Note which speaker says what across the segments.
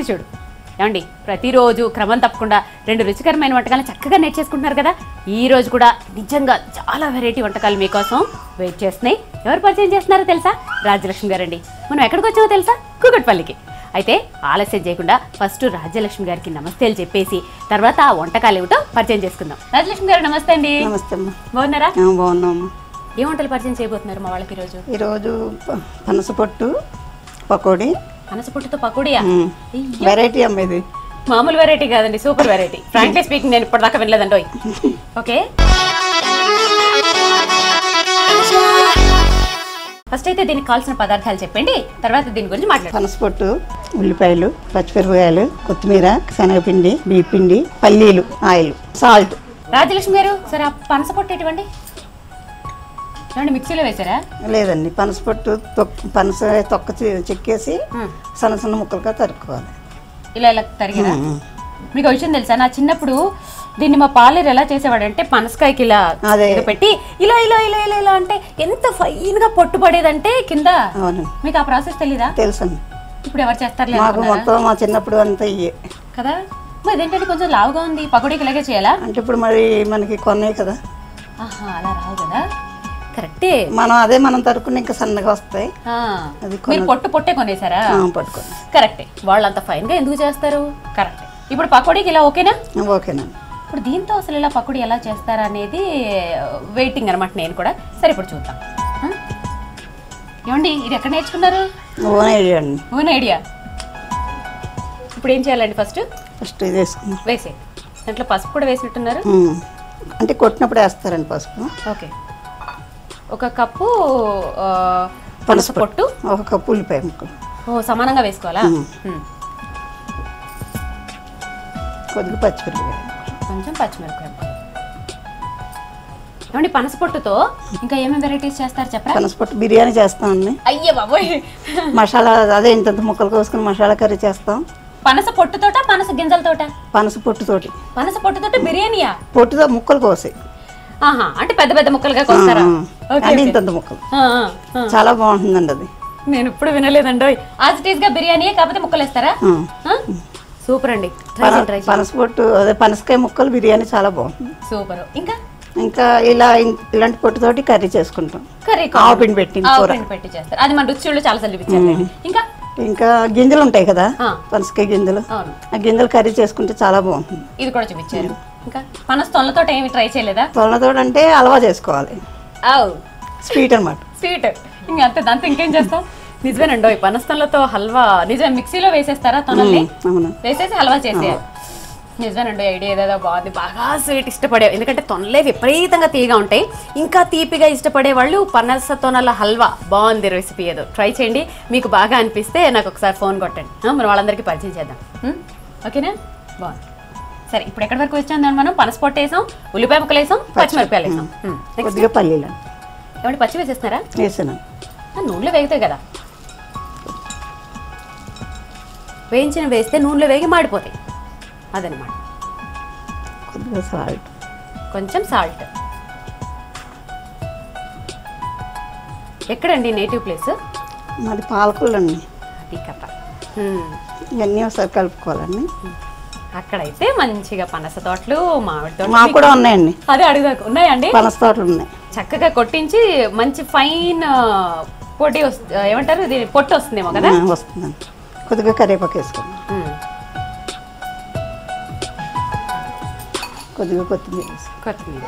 Speaker 1: రుచి చూడు. ఏమండి ప్రతిరోజు క్రమం తప్పకుండా రెండు రుచికరమైన వంటకాలను చక్కగా నేర్చేసుకుంటున్నారు కదా? ఈ రోజు కూడా నిజంగా చాలా వెరైటీ వంటకాలు మీకోసం వెయిట్ చేస్తున్నాయి. ఎవరు పరిచయం చేస్తున్నారో తెలుసా? రాజ్యలక్ష్మి గారండి. మనం ఎక్కడికి వచ్చామో తెలుసా? కూకట్పల్లికి. అయితే ఆలస్యం చేయకుండా ఫస్ట్ రాజ్యలక్ష్మి గారికి నమస్తేలు చెప్పేసి తర్వాత ఆ వంటకాలు ఏమిటో పరిచయం చేసుకుందాం. రాజ్యలక్ష్మి గారు నమస్తే అండి.
Speaker 2: నమస్తే
Speaker 1: బాగున్నారా?
Speaker 2: ఆ, బాగున్నామ్మా
Speaker 1: ఏ వంటలు పరిచయం చేయబోతున్నారు మా వాళ్ళకి ఈరోజు
Speaker 2: ఈరోజు ప- పనస పొట్టు పకోడీ
Speaker 1: పనసపుట్టుతో పకోడియా?
Speaker 2: వెరైటీ అమ్మ ఇది.
Speaker 1: మామూలు వెరైటీ కాదండి సూపర్ వెరైటీ ఫ్రాంక్లీ స్పీకింగ్ నేను ఇప్పటిదాకా వినలేదండి. ఓకే? ఫస్ట్ అయితే దీనికి కావాల్సిన పదార్థాలు చెప్పండి తర్వాత దీని గురించి మాట్లాడతాం
Speaker 2: పనస పొట్టు ఉల్లిపాయలు పచ్చిమిరపకాయలు కొత్తిమీర శనగపిండి బియ్యపిండి పల్లీలు ఆయిల్ సాల్ట్.
Speaker 1: రాజలక్ష్మి గారు సరే ఆ పనస పొట్టు ఎటువంటి ఏమండి మిక్సీలో వేసారా?
Speaker 2: లేదండి పనస పొట్టు తొక్క పనస తొక్క చెక్కేసి. సన్న సన్న ముక్కలుగా తరుక్కోవాలి.
Speaker 1: ఇలా ఇలా తరిగినా. మీకు విషయం తెలుసా? నా చిన్నప్పుడు దీన్ని మా పాలేరు ఎలా చేసేవాడంటే పనసకాయకి ఇలా పెట్టి ఇలా ఇలా ఇలా ఇలా ఇలా అంటే ఎంత ఫైన్గా పొట్టు పడేదంటే కింద?
Speaker 2: అవును.
Speaker 1: మీకు ఆ ప్రాసెస్ తెలీదా?
Speaker 2: తెలుసండి.
Speaker 1: ఇప్పుడు ఎవరు చేస్తారులే
Speaker 2: మాకు? మొత్తం మా చిన్నప్పుడు అంతా ఇయ్యే.
Speaker 1: కదా? మరి ఇదేంటంటే కొంచెం లావుగా ఉంది పకోడీకి ఇలాగే చేయాలా?
Speaker 2: అంటే ఇప్పుడు మరి మనకి కొన్నాయి కదా.
Speaker 1: ఆహా అలా రావు కదా. కరెక్టే.
Speaker 2: మనం అదే మనం తరుక్కుని ఇంకా సన్నగా వస్తాయి. అది
Speaker 1: మీరు పొట్టు పొట్టే కొనేసారా
Speaker 2: పట్టుకోండి
Speaker 1: కరెక్టే. వాళ్ళు అంత ఫైన్గా ఎందుకు చేస్తారు? కరెక్టే. ఇప్పుడు పకోడీకి ఇలా ఓకేనా?
Speaker 2: ఓకేనండి
Speaker 1: ఇప్పుడు దీంతో అసలు ఇలా పకోడీ ఎలా చేస్తారా అనేది వెయిటింగ్ అనమాట నేను కూడా. సరే ఇప్పుడు చూద్దాం? ఏమండి ఇది ఎక్కడ నేర్చుకున్నారు?
Speaker 2: ఓన్ ఐడియా అండి.
Speaker 1: Own idea. ఇప్పుడు ఏం చేయాలండి ఫస్ట్?
Speaker 2: ఫస్ట్ ఇది వేసుకుందాం.
Speaker 1: వేసే దాంట్లో పసుపు కూడా వేసినట్టున్నారు.
Speaker 2: అంటే కొట్టినప్పుడు వేస్తారండి పసుపు.
Speaker 1: ఓకే. ఒక కప్పు
Speaker 2: పనస
Speaker 1: పనస పొట్టు.
Speaker 2: ఒక కప్పు ఉల్లిపాయ ముక్కలు
Speaker 1: ఓ సమానంగా వేసుకోవాలా.
Speaker 2: కొద్దిగా పచ్చిమిరపకాయ.
Speaker 1: కొంచెం పచ్చిమిరపకాయ. ఏమండి పనస పొట్టుతో ఇంకా ఏమేమి వెరైటీస్ చేస్తారు చెప్పరా?
Speaker 2: పనసపట్టు బిర్యానీ చేస్తామండి
Speaker 1: అయ్యే బాబోయ్.
Speaker 2: మసాలా అదే ఇంత ముక్కలు కోసుకుని మసాలా కర్రీ చేస్తాం.
Speaker 1: పనస పొట్టుతోట పనస గింజలతోట?
Speaker 2: పనస పొట్టుతోటి.
Speaker 1: పనస పొట్టుతోట బిర్యానీయా?
Speaker 2: పొట్టుతో ముక్కలు కోసి.
Speaker 1: అంటే పెద్ద పెద్ద ముక్కలుగా కోస్తారా
Speaker 2: అంటే. ఇంతంత ముక్కలు. చాలా బాగుంటుందండి అది.
Speaker 1: నేను ఇప్పుడు వినలేదండి. యాజ్ ఇట్ ఈస్గా బిర్యానీ కాకపోతే ముక్కలు వేస్తారా.
Speaker 2: ఆ?
Speaker 1: సూపర్ అండి. ట్రై
Speaker 2: పన-
Speaker 1: చేయండి ట్రై చేయండి.
Speaker 2: పనస పొట్టు అదే పనసకాయ ముక్కలు బిర్యానీ చాలా బాగుంటుంది.
Speaker 1: సూపర్. ఇంకా?
Speaker 2: ఇంకా ఇలా ఇలాంటి పొట్టుతోటి కర్రీ చేసుకుంటాం.
Speaker 1: కర్రీ
Speaker 2: ఆవు పిండి పెట్టింది
Speaker 1: ఆవు
Speaker 2: కూర.
Speaker 1: పిండి పెట్టి చేస్తారు. అది మన రుచి చాలా సార్లు చూపించారు ఇంకా?
Speaker 2: ఇంకా గింజలు ఉంటాయి కదా. పనసకాయ గింజలు. ఆ గింజలు కర్రీ చేసుకుంటే చాలా బాగుంటుంది.
Speaker 1: ఇది కూడా చూపించారు. ఇంకా పనస తొనలతో ఏమి ట్రై చేయలేదా?
Speaker 2: తొలతోడు అంటే అలవా చేసుకోవాలి. స్వీట్ అన్నమాట.
Speaker 1: స్వీట్. ఇంకా అంతే దాంతో ఇంకేం చేస్తాం? నిజమేనండి ఈ పనస్తలతో హల్వా నిజం మిక్సీలో వేసేస్తారా తొనల్ని వేసేసి హల్వా చేసేయాలి. నిజమేనండి ఐడియా ఏదేదో బాగుంది బాగా స్వీట్ ఇష్టపడే ఎందుకంటే తొనలే విపరీతంగా తీయగా ఉంటాయి. ఇంకా తీపిగా ఇష్టపడే వాళ్ళు పనస తొనల హల్వా. బాగుంది రెసిపీ ఏదో. ట్రై చేయండి. మీకు బాగా అనిపిస్తే నాకు ఒకసారి ఫోన్ కొట్టండి. మనం వాళ్ళందరికీ పరిచయం చేద్దాం? ఓకేనా? బాగుంది. సరే ఇప్పుడు ఎక్కడి వరకు వచ్చాం మనం? పనస పొట్టు వేసాం ఉల్లిపాయ ముక్కలు వేసాం పచ్చిమిరపకాయలు వేసాం.
Speaker 2: కొద్దిగా పల్లీలు
Speaker 1: ఏమంటే పచ్చి వేసేస్తున్నారా?
Speaker 2: వేసాను
Speaker 1: నూనెలో వేగుతాయి కదా. వేయించిన వేస్తే నూనెలో వేగి మాడిపోతాయి. అదనమాట
Speaker 2: కొద్దిగా సాల్ట్.
Speaker 1: కొంచెం సాల్ట్. ఎక్కడండి నేటివ్ ప్లేస్?
Speaker 2: మాది పాలకూలు అండి
Speaker 1: అది కథ.
Speaker 2: ఇవన్నీ ఒకసారి కలుపుకోవాలండి.
Speaker 1: అక్కడైతే మంచిగా పనస తోటలు మామిడి తోటలు
Speaker 2: మాకు కూడా ఉన్నాయండి.
Speaker 1: అదే అడుగుదా ఉన్నాయండి?
Speaker 2: పనస తోటలు ఉన్నాయి.
Speaker 1: చక్కగా కొట్టించి మంచి ఫైన్ పొడి వస్తు ఏమంటారు? ఇది పొట్టు వస్తుందేమో కదా?
Speaker 2: ఆ, వస్తుందండి కొద్దిగా కరివేపాకు వేసుకోండి.
Speaker 1: హ్మ్.
Speaker 2: కొద్దిగా కొత్తిమీర
Speaker 1: కొత్తిమీర.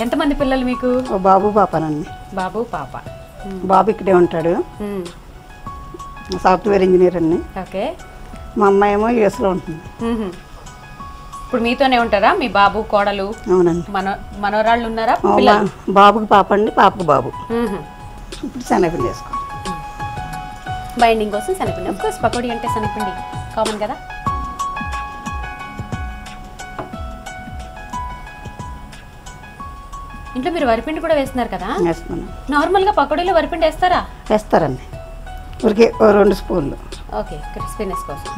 Speaker 1: ఎంతమంది పిల్లలు మీకు?
Speaker 2: బాబు పాపనండి.
Speaker 1: బాబు పాప.
Speaker 2: బాబు ఇక్కడే ఉంటాడు. సాఫ్ట్వేర్ ఇంజనీర్ అండి.
Speaker 1: ఓకే.
Speaker 2: మా అమ్మాయి ఏమో యూఎస్లో ఉంటుంది.
Speaker 1: ఇప్పుడు మీతోనే ఉంటారా? మీ బాబు కోడలు
Speaker 2: అవునండి.
Speaker 1: మన మనవరాళ్ళు ఉన్నారా?
Speaker 2: బాబుకి పాప అండి పాపకు బాబు. ఇప్పుడు శనగపిండి వేసుకోండి
Speaker 1: బైండింగ్ కోసం శనగపిండి. ఆఫ్ కోర్స్ పకోడీ అంటే శనగపిండి. కామన్ కదా? ఇంట్లో మీరు వరిపిండి కూడా వేస్తున్నారు కదా? నార్మల్గా పకోడీలో వరిపిండి వేస్తారా?
Speaker 2: వేస్తారండి. ఊరికే రెండు స్పూన్లు.
Speaker 1: ఓకే క్రిస్పీనెస్ కోసం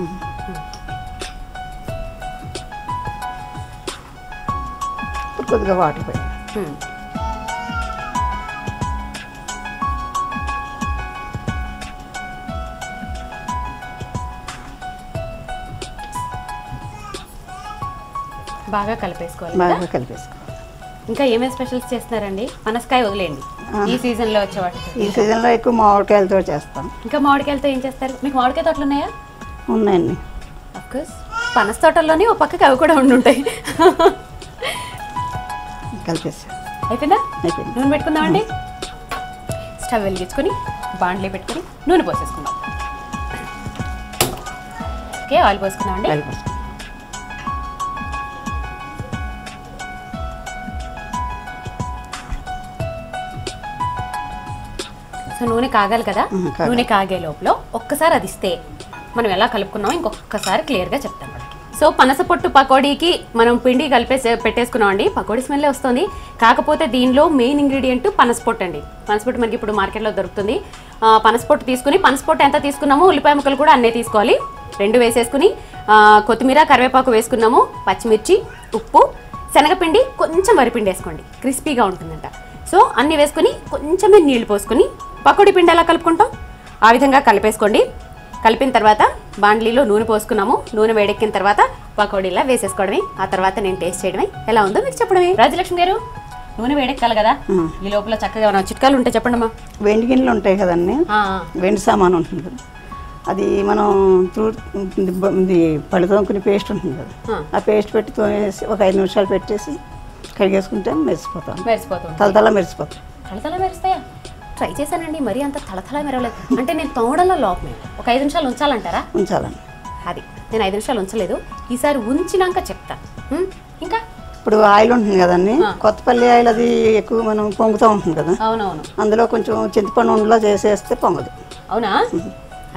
Speaker 2: కొద్దిగా వాటర్ పోయి
Speaker 1: బాగా కలిపేసుకోవాలి
Speaker 2: బాగా కలిపేసుకోవాలి.
Speaker 1: ఇంకా ఏమేమి స్పెషల్స్ చేస్తున్నారండి? మనస్కాయ వదిలేయండి. ఈ సీజన్లో వచ్చే వాటితో
Speaker 2: ఈ సీజన్లో ఎక్కువ మామిడికాయలతో చేస్తాం.
Speaker 1: ఇంకా మామిడికాయలతో ఏం చేస్తారు? మీకు మామిడికాయ తోటలు ఉన్నాయా
Speaker 2: ఉన్నాయండి
Speaker 1: అఫ్కోర్స్ పనస తోటల్లోనే ఓ పక్కకి అవి కూడా ఉండుంటాయి.
Speaker 2: కలిపేసి
Speaker 1: అయిపోయిందా?
Speaker 2: అయిపోయింది.
Speaker 1: నూనె పెట్టుకుందామండి. స్టవ్ వెలిగించుకొని బాండ్లీ పెట్టుకొని నూనె పోసేసుకుందాం. Okay oil పోసుకుందామండి.
Speaker 2: కలిపేసి
Speaker 1: సో నూనె కాగాలి కదా. నూనె కాగే లోపల ఒక్కసారి అది ఇస్తే మనం ఎలా కలుపుకున్నామో ఇంకొకసారి క్లియర్గా చెప్తాం. సో పనస పొట్టు పకోడీకి మనం పిండి కలిపేసి పెట్టేసుకున్నాం అండి పకోడీ స్మెల్ వస్తుంది. కాకపోతే దీనిలో మెయిన్ ఇంగ్రీడియంట్ పనస పొట్టు అండి. పనస పొట్టు మనకి ఇప్పుడు మార్కెట్లో దొరుకుతుంది. ఆ, పనస పొట్టు తీసుకుని పనస పొట్టు ఎంత తీసుకున్నామో ఉల్లిపాయ ముక్కలు కూడా అన్నీ తీసుకోవాలి. రెండు వేసేసుకుని కొత్తిమీర కరివేపాకు వేసుకున్నాము పచ్చిమిర్చి ఉప్పు శనగపిండి కొంచెం వరిపిండి వేసుకోండి. క్రిస్పీగా ఉంటుందంట. సో అన్ని వేసుకుని కొంచెమే నీళ్ళు పోసుకుని పకోడీ పిండి ఎలా కలుపుకుంటాం. ఆ విధంగా కలిపేసుకోండి. కలిపిన తర్వాత బాండ్లీలో నూనె పోసుకున్నాము. నూనె వేడెక్కిన తర్వాత పకోడీలా వేసేసుకోవడమే. ఆ తర్వాత నేను టేస్ట్ చేయడమే. ఎలా ఉందో మీకు చెప్పడమే. రాజలక్ష్మి గారు నూనె వేడెక్కాలి కదా. ఈ లోపల చక్కగా ఏమైనా చిట్కాలు ఉంటే చెప్పండి అమ్మా.
Speaker 2: వెండి గిన్నెలు ఉంటాయి కదండి. వెండి సామాను ఉంటుంది కదా. అది మనం ఫ్రూట్ ఇది పళ్ళు తోముకునే పేస్ట్ ఉంటుంది కదా.
Speaker 1: ఆ.
Speaker 2: పేస్ట్ పెట్టి తోమేసి ఒక ఐదు నిమిషాలు పెట్టేసి కడిగేసుకుంటే మెరిసిపోతాం.
Speaker 1: మెరిసిపోతుంది.
Speaker 2: తలతల మెరిసిపోతాం
Speaker 1: తలతల మెరుస్తాయా? ట్రై చేశానండి మరీ అంత తలతల మెరవలేదు. అంటే నేను తోమడంలో లోపమే. ఒక ఐదు నిమిషాలు ఉంచాలంటారా?
Speaker 2: ఉంచాలండి.
Speaker 1: అది. నేను ఐదు నిమిషాలు ఉంచలేదు. ఈసారి ఉంచినాక చెప్తా. ఇంకా?
Speaker 2: ఇప్పుడు ఆయిల్ ఉంటుంది కదండి. కొత్తపల్లి ఆయిల్ అది ఎక్కువ మనం పొంగుతూ ఉంటుంది కదా.
Speaker 1: అవునవును.
Speaker 2: అందులో కొంచెం చింతపండు ఉండలో చేసేస్తే పొంగదు.
Speaker 1: అవునా?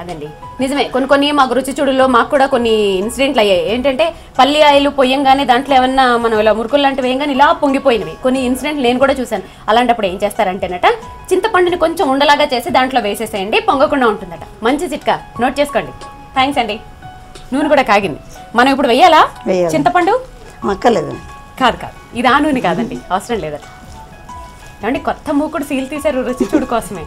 Speaker 1: అదండి. నిజమే. కొన్ని కొన్ని మాకు రుచి చూడులో మాకు కూడా కొన్ని ఇన్సిడెంట్లు అయ్యాయి. ఏంటంటే పల్లి ఆయిల్ పొయ్యంగానే దాంట్లో ఏమన్నా మనం ఇలా మురుకులు లాంటివి వేయంగానే ఇలా పొంగిపోయినవి. కొన్ని ఇన్సిడెంట్ నేను కూడా చూశాను. అలాంటప్పుడు ఏం చేస్తారంటేనట చింతపండుని కొంచెం ఉండలాగా చేసి దాంట్లో వేసేసేయండి పొంగకుండా ఉంటుందట. మంచి చిట్కా. నోట్ చేసుకోండి. థ్యాంక్స్ అండి. నూనె కూడా కాగింది. మనం ఇప్పుడు వెయ్యాలా. చింతపండు?
Speaker 2: అక్కర్లేదండి
Speaker 1: కాదు కాదు. ఇది ఆ నూనె కాదండి. అవసరం లేదట. ఏమంటే కొత్త మూకుడు సీల్ తీశారు రుచి చూడు కోసమే.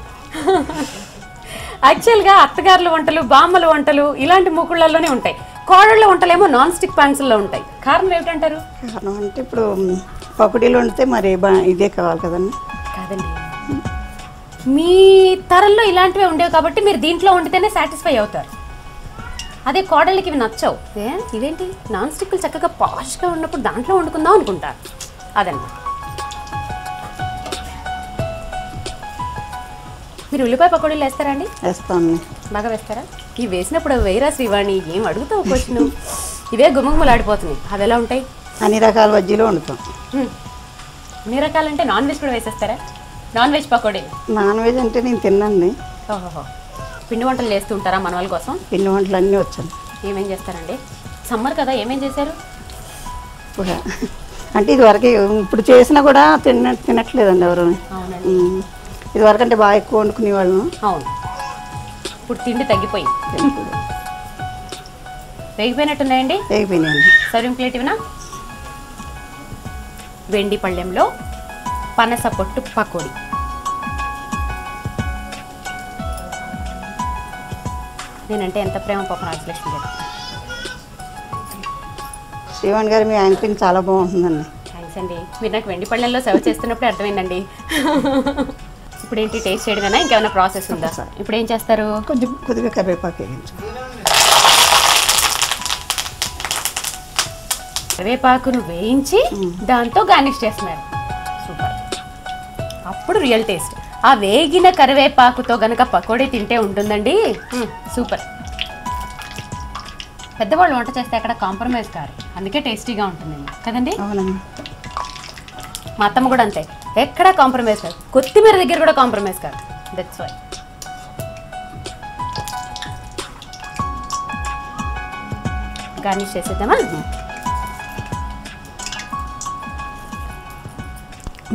Speaker 1: యాక్చువల్గా అత్తగారుల వంటలు బామ్మల వంటలు ఇలాంటి మూకుళ్ళల్లోనే ఉంటాయి. కోడళ్ళ వంటలేమో నాన్ స్టిక్ ప్యాన్స్లో ఉంటాయి. కారణం ఏమిటంటారు?
Speaker 2: కారణం అంటే ఇప్పుడు పకోడీలు వండితే మరి ఇదే కావాలి కదండి.
Speaker 1: కాదండి. మీ తరంలో ఇలాంటివే ఉండేవి కాబట్టి మీరు దీంట్లో వండితేనే సాటిస్ఫై అవుతారు. అదే కోడళ్ళకి ఇవి నచ్చవు. ఏ? ఇవేంటి? నాన్ స్టిక్లు చక్కగా పాష్గా ఉన్నప్పుడు దాంట్లో వండుకుందాం అనుకుంటారు. అదన్నమాట. మీరు ఉల్లిపాయ పకోడీలు వేస్తారా అండి?
Speaker 2: వేస్తాను
Speaker 1: బాగా వేస్తారా? ఇవి వేసినప్పుడు వేయరా శ్రీవాణి ఏం అడుగుతావు క్వశ్చన్? ఇవే గుమ్మగుమ్మలాడిపోతున్నాయి అవి ఎలా ఉంటాయి?
Speaker 2: అన్ని రకాల వజ్జీలు వండుతాం.
Speaker 1: ఎన్ని రకాలంటే నాన్ వెజ్ కూడా వేసేస్తారా? నాన్ వెజ్ పకోడీలు
Speaker 2: నాన్ వెజ్ అంటే నేను తిన్నాండి.
Speaker 1: ఓహోహో. పిండి వంటలు చేస్తూ ఉంటారా మన వాళ్ళ కోసం?
Speaker 2: పిండి వంటలు అన్నీ వచ్చాను
Speaker 1: ఏమేం చేస్తారండి? సమ్మర్ కదా ఏమేం చేశారు?
Speaker 2: అంటే ఇది వరకు ఇప్పుడు చేసినా కూడా తిన తినట్లేదండి ఎవరు.
Speaker 1: అవునండి.
Speaker 2: ఇది వరకు అంటే బాగా ఎక్కువ వండుకునేవాళ్ళం
Speaker 1: అవును. ఇప్పుడు తిండి తగ్గిపోయింది. వేగిపోయినట్టున్నాయండి
Speaker 2: అయిపోయినాయండి
Speaker 1: సర్వింగ్ ప్లేట్ ఇవనా వెండి పళ్ళెంలో పనస పొట్టు పకోడి. నేనంటే ఎంత ప్రేమ పాప రాజలక్ష్మి గారు.
Speaker 2: శ్రీవాణి గారు మీ యాంకరింగ్ చాలా బాగుంటుందండి.
Speaker 1: థ్యాంక్స్ అండి. మీరు నాకు వెండి పళ్ళెంలో సర్వ్ చేస్తున్నప్పుడు అర్థమైందండి. ఇప్పుడు ఏంటి టేస్ట్ చేయడమేనా? ఇంకేమైనా ప్రాసెస్ ఉందా? ఇప్పుడు ఏం చేస్తారు?
Speaker 2: కొంచెం కొద్దిగా కరివేపాకు వేయించు.
Speaker 1: కరివేపాకును వేయించి దాంతో గార్నిష్ చేస్తున్నారు. సూపర్. అప్పుడు రియల్ టేస్ట్ ఆ వేగిన కరివేపాకుతో గనక పకోడీ తింటే ఉంటుందండి. సూపర్. పెద్దవాళ్ళు వంట చేస్తే అక్కడ కాంప్రమైజ్ కారు. అందుకే టేస్టీగా ఉంటుంది కదండి?
Speaker 2: అవునండి
Speaker 1: మా అత్తమ్మ కూడా అంతే. ఎక్కడా కాంప్రమైజ్ కాదు. కొత్తిమీర దగ్గర కూడా కాంప్రమైజ్ కాదు. దట్స్ వై గార్నిష్ చేసేద్దామా?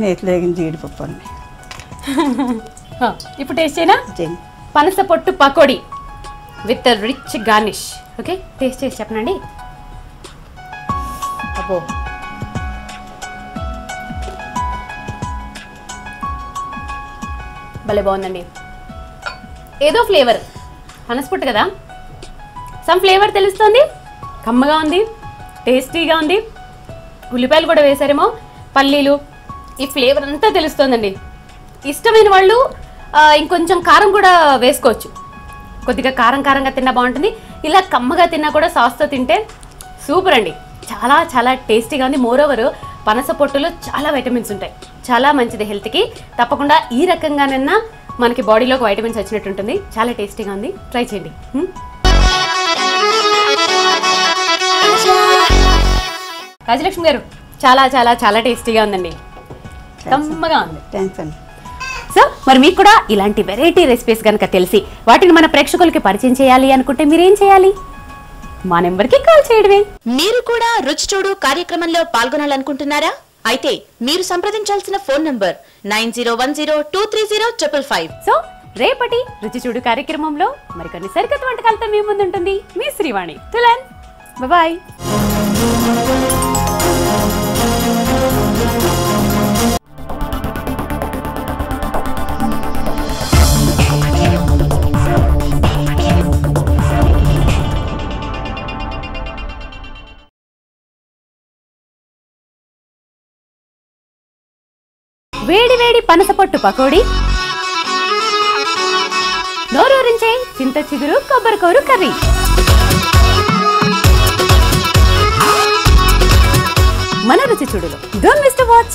Speaker 2: నేతిలో వేగిన జీడిపప్పు అండి
Speaker 1: ఇప్పుడు టేస్ట్ చేయనా? పనస పొట్టు pakodi with rich garnish okay taste చేసి చెప్పనండి. అబ్బో. భలే బాగుందండి. ఏదో ఫ్లేవర్ పనస కదా? సమ్ ఫ్లేవర్ తెలుస్తుంది? కమ్మగా ఉంది టేస్టీగా ఉంది. ఉల్లిపాయలు కూడా వేసారేమో పల్లీలు. ఈ ఫ్లేవర్ అంతా తెలుస్తోందండి. ఇష్టమైన వాళ్ళు ఇంకొంచెం కారం కూడా వేసుకోవచ్చు. కొద్దిగా కారం కారంగా తిన్నా బాగుంటుంది. ఇలా కమ్మగా తిన్నా కూడా సాస్తో తింటే సూపర్ అండి చాలా చాలా టేస్టీగా ఉంది. మోరోవర్ పనస పొట్టులో చాలా విటమిన్స్ ఉంటాయి. చాలా మంచిది హెల్త్కి. తప్పకుండా ఈ రకంగానన్నా మనకి బాడీలోకి వైటమిన్స్ వచ్చినట్టు ఉంటుంది చాలా టేస్టీగా ఉంది. ట్రై చేయండి? రాజలక్ష్మి గారు చాలా చాలా చాలా టేస్టీగా ఉందండి. కమ్మగా ఉంది.
Speaker 2: థ్యాంక్స్ అండి.
Speaker 1: సో మరి మీకు కూడా ఇలాంటి వెరైటీ రెసిపీస్ కనుక తెలిసి వాటిని మన ప్రేక్షకులకి పరిచయం చేయాలి అనుకుంటే మీరేం చేయాలి? మా నెంబర్కి కాల్ చేయడమే.
Speaker 3: మీరు కూడా రుచి చూడు కార్యక్రమంలో పాల్గొనాలనుకుంటున్నారా? అయితే మీరు సంప్రదించాల్సిన phone number nine zero one zero two three zero triple five.
Speaker 1: So రేపటి రుచి చూడు కార్యక్రమంలో మరికొన్ని సరికొత్త వంటకాలతో మీ ముందుంటుంది మీ శ్రీవాణి. తులన్. బాయ్ వేడి వేడి పనసపొట్టు పకోడీ. నోరూరించే చింత చిగురు కొబ్బరికూరు కర్రీ. మన రుచి చూడులు. Don't miss to watch